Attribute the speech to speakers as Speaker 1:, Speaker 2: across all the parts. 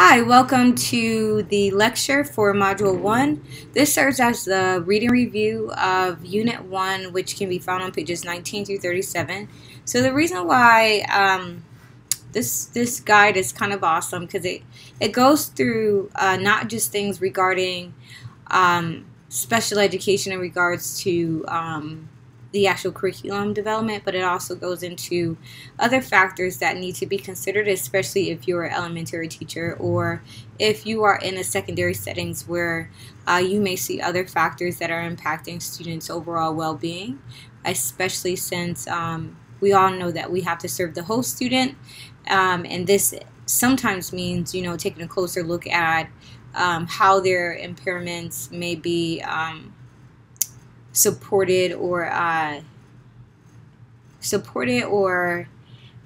Speaker 1: Hi, welcome to the lecture for Module 1. This serves as the reading review of Unit 1, which can be found on pages 19 through 37. So the reason why um, this this guide is kind of awesome because it, it goes through uh, not just things regarding um, special education in regards to um, the actual curriculum development, but it also goes into other factors that need to be considered, especially if you're an elementary teacher or if you are in a secondary settings where uh, you may see other factors that are impacting students' overall well-being, especially since um, we all know that we have to serve the whole student, um, and this sometimes means you know taking a closer look at um, how their impairments may be um, supported or uh, supported or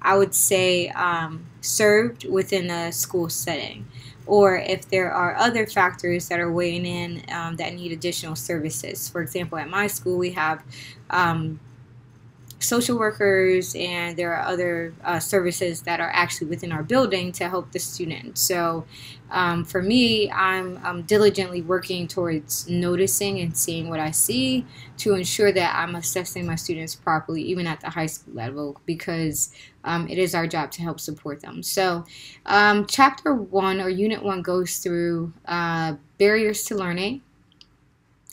Speaker 1: I would say um, served within a school setting or if there are other factors that are weighing in um, that need additional services. For example, at my school we have um, social workers and there are other uh, services that are actually within our building to help the student. So um, for me, I'm, I'm, diligently working towards noticing and seeing what I see to ensure that I'm assessing my students properly, even at the high school level, because um, it is our job to help support them. So um, chapter one or unit one goes through uh, barriers to learning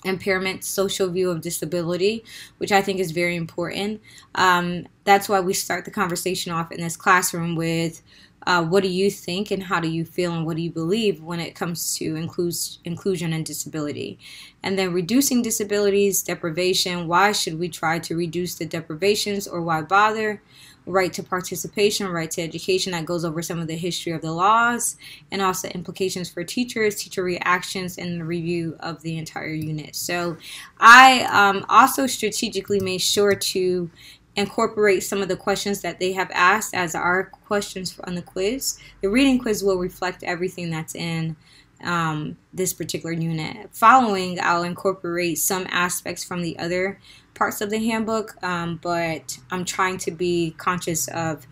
Speaker 1: impairment social view of disability which i think is very important. Um, that's why we start the conversation off in this classroom with uh, what do you think and how do you feel and what do you believe when it comes to inclus- inclusion and disability? And then reducing disabilities deprivation why should we try to reduce the deprivations or why bother right to participation, right to education that goes over some of the history of the laws and also implications for teachers, teacher reactions, and the review of the entire unit. So I um, also strategically made sure to incorporate some of the questions that they have asked as our questions on the quiz. The reading quiz will reflect everything that's in um, this particular unit. Following, I'll incorporate some aspects from the other parts of the handbook, um, but I'm trying to be conscious of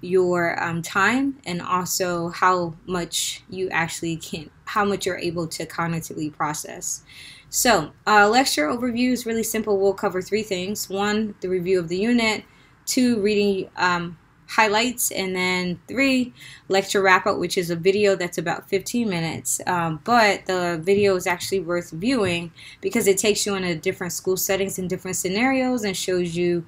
Speaker 1: your um, time and also how much you actually can, how much you're able to cognitively process. So, uh, lecture overview is really simple. We'll cover three things: one, the review of the unit; two, reading um, highlights, and then three, lecture wrap up, which is a video that's about 15 minutes. Um, but the video is actually worth viewing because it takes you into different school settings and different scenarios and shows you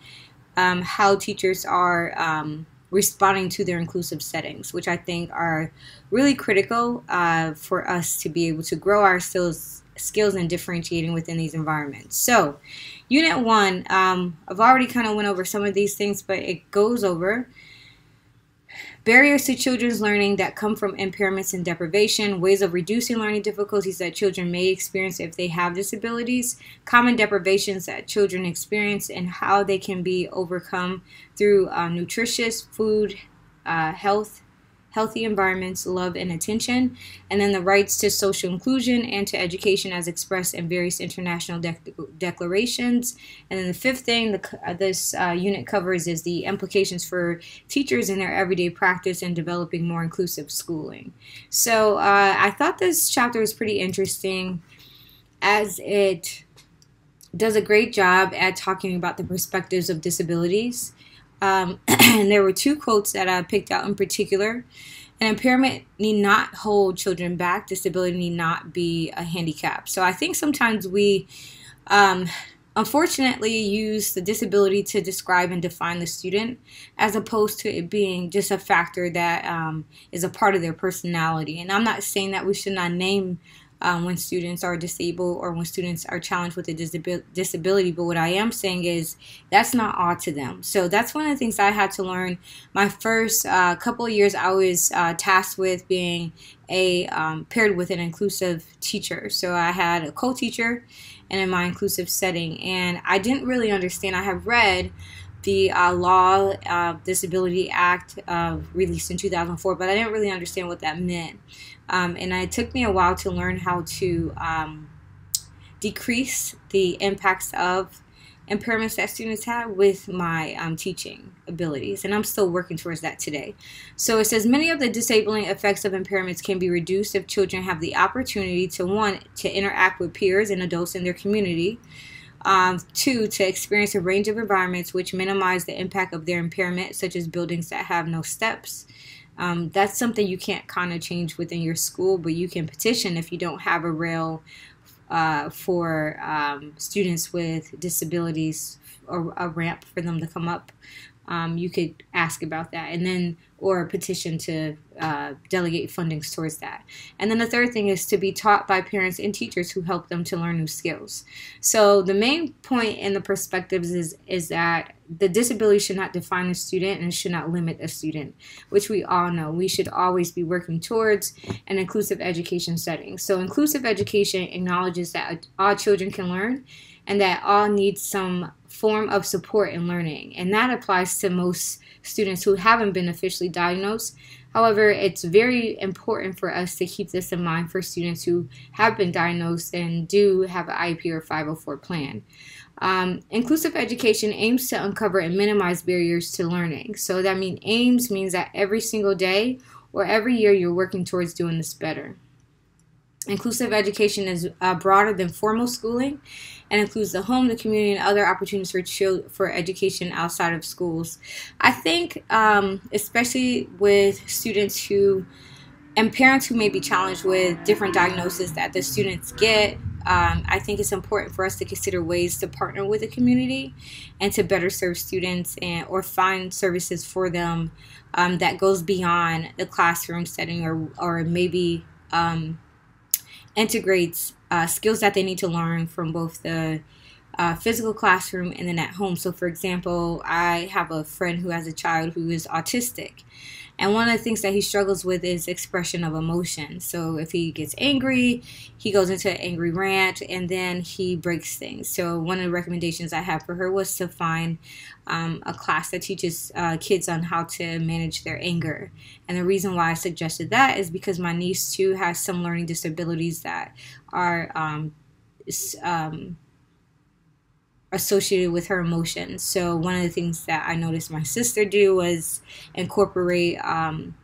Speaker 1: um, how teachers are um, responding to their inclusive settings, which I think are really critical uh, for us to be able to grow our skills skills in differentiating within these environments. So, Unit 1, um, I've already kind of went over some of these things, but it goes over barriers to children's learning that come from impairments and deprivation, ways of reducing learning difficulties that children may experience if they have disabilities, common deprivations that children experience, and how they can be overcome through uh, nutritious food, uh, health, healthy environments, love, and attention, and then the rights to social inclusion and to education as expressed in various international de- declarations. And then the fifth thing the, uh, this uh, unit covers is the implications for teachers in their everyday practice and developing more inclusive schooling. So uh, I thought this chapter was pretty interesting as it does a great job at talking about the perspectives of disabilities um, and there were two quotes that I picked out in particular. An impairment need not hold children back. Disability need not be a handicap. So I think sometimes we, um, unfortunately, use the disability to describe and define the student as opposed to it being just a factor that um, is a part of their personality. And I'm not saying that we should not name um, when students are disabled or when students are challenged with a disability. But what I am saying is that's not all to them. So that's one of the things I had to learn. My first uh, couple of years, I was uh, tasked with being a um, paired with an inclusive teacher. So I had a co-teacher and in my inclusive setting, and I didn't really understand. I have read the uh, Law uh, Disability Act uh, released in 2004, but I didn't really understand what that meant. Um, and it took me a while to learn how to um, decrease the impacts of impairments that students have with my um, teaching abilities, and I'm still working towards that today. So it says many of the disabling effects of impairments can be reduced if children have the opportunity to one to interact with peers and adults in their community. Um, two, to experience a range of environments which minimize the impact of their impairment, such as buildings that have no steps. Um, that's something you can't kind of change within your school, but you can petition if you don't have a rail uh, for um, students with disabilities or a ramp for them to come up. Um, you could ask about that, and then or petition to uh, delegate fundings towards that. And then the third thing is to be taught by parents and teachers who help them to learn new skills. So the main point in the perspectives is is that the disability should not define a student and should not limit a student, which we all know. We should always be working towards an inclusive education setting. So inclusive education acknowledges that all children can learn and that all need some form of support in learning. And that applies to most students who haven't been officially diagnosed. However, it's very important for us to keep this in mind for students who have been diagnosed and do have an IEP or 504 plan. Um, inclusive education aims to uncover and minimize barriers to learning. So that means aims means that every single day or every year you're working towards doing this better. Inclusive education is uh, broader than formal schooling and includes the home, the community, and other opportunities for children for education outside of schools. I think, um, especially with students who and parents who may be challenged with different diagnoses that the students get, um, I think it's important for us to consider ways to partner with the community and to better serve students and or find services for them um, that goes beyond the classroom setting or or maybe um, integrates uh, skills that they need to learn from both the uh, physical classroom and then at home. So, for example, I have a friend who has a child who is autistic. And one of the things that he struggles with is expression of emotion. So if he gets angry, he goes into an angry rant and then he breaks things. So one of the recommendations I have for her was to find um, a class that teaches uh, kids on how to manage their anger. And the reason why I suggested that is because my niece too has some learning disabilities that are um, um, associated with her emotions. So one of the things that I noticed my sister do was incorporate. Um,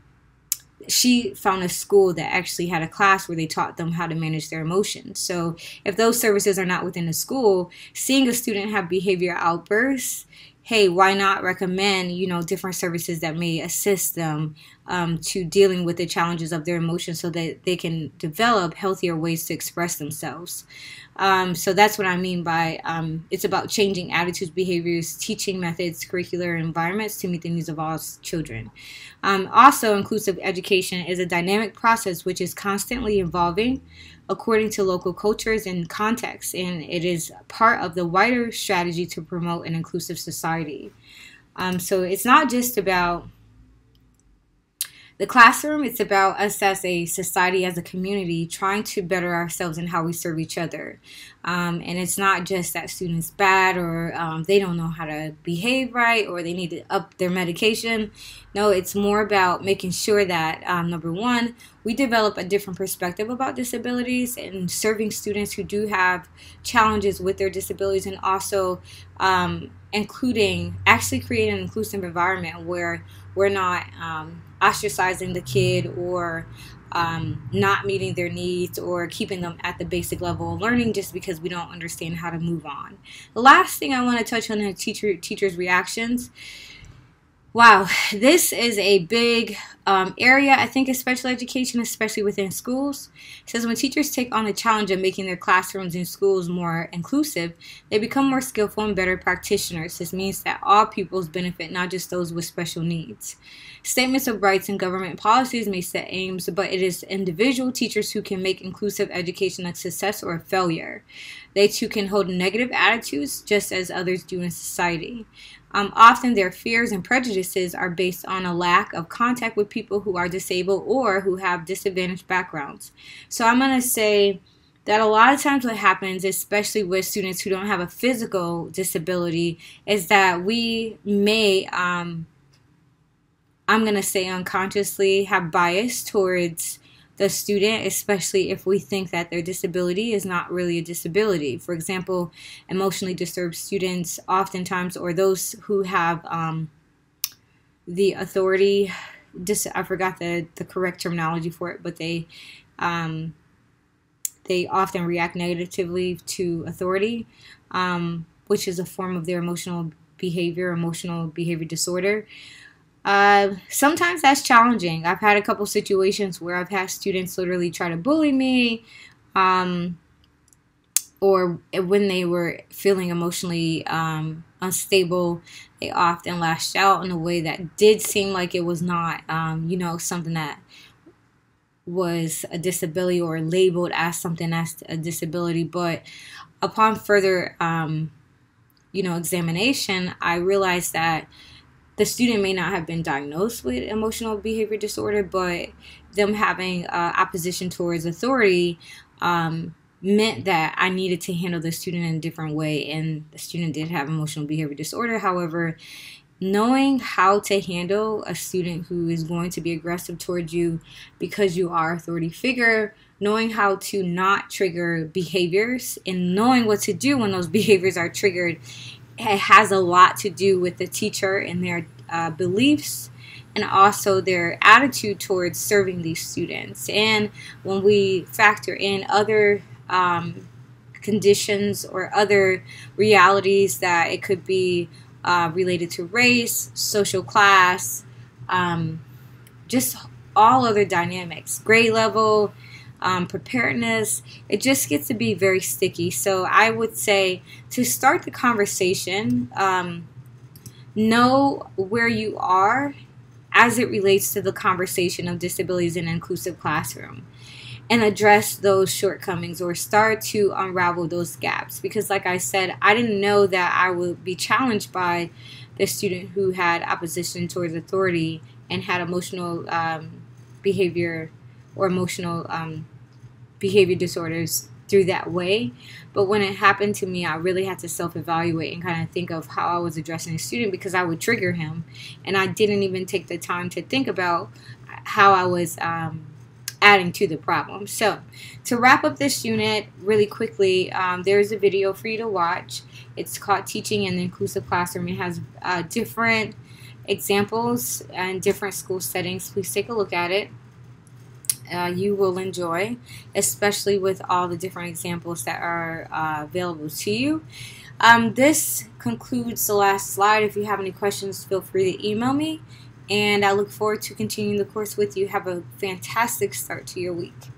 Speaker 1: she found a school that actually had a class where they taught them how to manage their emotions. So if those services are not within the school, seeing a student have behavior outbursts hey, why not recommend, you know, different services that may assist them um, to dealing with the challenges of their emotions so that they can develop healthier ways to express themselves. Um, so that's what I mean by um, it's about changing attitudes, behaviors, teaching methods, curricular environments to meet the needs of all children. Um, also, inclusive education is a dynamic process which is constantly evolving according to local cultures and contexts, and it is part of the wider strategy to promote an inclusive society. Um, so it's not just about the classroom, it's about us as a society, as a community, trying to better ourselves and how we serve each other. Um, and it's not just that students bad or um, they don't know how to behave right or they need to up their medication. No, it's more about making sure that um, number one, we develop a different perspective about disabilities and serving students who do have challenges with their disabilities and also um, including actually creating an inclusive environment where we're not um, ostracizing the kid or um, not meeting their needs or keeping them at the basic level of learning just because we don't understand how to move on. The last thing I want to touch on is teacher teachers' reactions. Wow, this is a big um, area, I think, of special education, especially within schools. It says when teachers take on the challenge of making their classrooms and schools more inclusive, they become more skillful and better practitioners. This means that all pupils benefit, not just those with special needs. Statements of rights and government policies may set aims, but it is individual teachers who can make inclusive education a success or a failure. They too can hold negative attitudes just as others do in society. Um, often their fears and prejudices are based on a lack of contact with people who are disabled or who have disadvantaged backgrounds. So I'm going to say that a lot of times what happens, especially with students who don't have a physical disability, is that we may, um, I'm going to say unconsciously, have bias towards the student, especially if we think that their disability is not really a disability. For example, emotionally disturbed students, oftentimes, or those who have um, the authority, dis- I forgot the, the correct terminology for it, but they. Um, they often react negatively to authority, um, which is a form of their emotional behavior, emotional behavior disorder. Uh, sometimes that's challenging. I've had a couple situations where I've had students literally try to bully me, um, or when they were feeling emotionally um, unstable, they often lashed out in a way that did seem like it was not, um, you know, something that was a disability or labeled as something as a disability. But upon further, um, you know, examination, I realized that the student may not have been diagnosed with emotional behavior disorder, but them having uh, opposition towards authority um, meant that I needed to handle the student in a different way. And the student did have emotional behavior disorder. However, knowing how to handle a student who is going to be aggressive towards you because you are authority figure knowing how to not trigger behaviors and knowing what to do when those behaviors are triggered has a lot to do with the teacher and their uh, beliefs and also their attitude towards serving these students. And when we factor in other um, conditions or other realities that it could be uh, related to race, social class, um, just all other dynamics, grade level, um, preparedness, it just gets to be very sticky. So I would say to start the conversation, um, know where you are as it relates to the conversation of disabilities in an inclusive classroom and address those shortcomings or start to unravel those gaps. Because, like I said, I didn't know that I would be challenged by the student who had opposition towards authority and had emotional um, behavior or emotional um, behavior disorders through that way. But when it happened to me, I really had to self evaluate and kind of think of how I was addressing a student because I would trigger him. And I didn't even take the time to think about how I was um, adding to the problem. So, to wrap up this unit really quickly, um, there's a video for you to watch. It's called Teaching in the Inclusive Classroom. It has uh, different examples and different school settings. Please take a look at it uh, you will enjoy, especially with all the different examples that are uh, available to you. Um, this concludes the last slide. If you have any questions, feel free to email me. And I look forward to continuing the course with you. Have a fantastic start to your week.